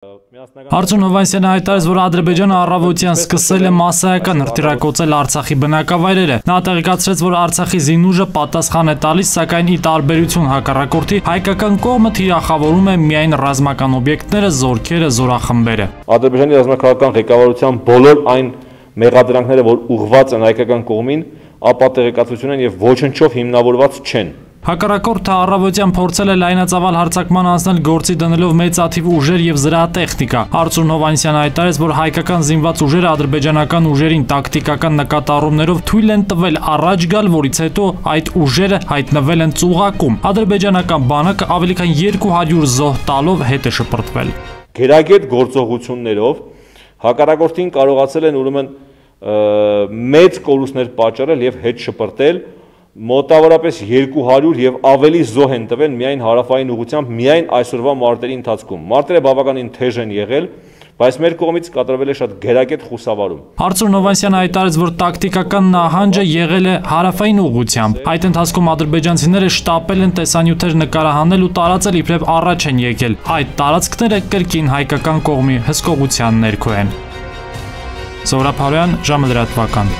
Արծուն Հովանեսյանը հայտարարեց, որ Ադրբեջանը առավոտյան սկսել է massայական հրթիռակոծել Արցախի բնակավայրերը։ Նա տեղեկացրեց, որ Արցախի զինուժը պատասխան է տալիս, սակայն ի տարբերություն հակառակորդի, հայկական կողմը թիրախավորում է միայն ռազմական օբյեկտները, զորքերը, զորախմբերը։ Ադրբեջանի ռազմաքաղաքական ղեկավարության բոլոր այն մեղադրանքները, որ ուղղված են հայկական կողմին, ապա տեղեկատվություն են եւ ոչնչով հիմնավորված չեն։ Հակառակորդը առավոտյան փորձել է լայնածավալ հարձակման անցնել գործի դնելով մեծաթիվ ուժեր եւ զրահատեխնիկա։ Արծուն Հովանեսյանը հայտարարեց, որ հայկական զինված ուժերը ադրբեջանական ուժերին տակտիկական նկատառումներով թույլ են տվել առաջ գալ, որից հետո այդ ուժերը հայտնվել են ծուղակում։ Ադրբեջանական բանակը ավելի քան 200 զոհ տալով հետ է շպրտվել։ Գերագետ գործողություններով հակառակորդին կարողացել են ուրեմն մեծ կորուստներ պատճառել եւ հետ շպրտել մոտավորապես 200 եւ ավելի զոհ են տվել միայն հարավային ուղությամբ միայն այսօրվա մարտերի ընթացքում։ Մարտերը բավականին թեժ են եղել, բայց մեր կողմից կատարվել է շատ գերակետ խուսավարում։ Արծուր Նովանսյանը հայտարարեց, որ տակտիկական նահանջը եղել է հարավային ուղությամբ։ Այդ ընթացքում ադրբեջանցիները շտապել են տեսանյութեր նկարահանել ու տարածել իբրև առաջ են եկել։ Այդ տարածքները կրկին հայկական կողմի հսկողության ներքո են։ Զորապարյան ժամը լրատվական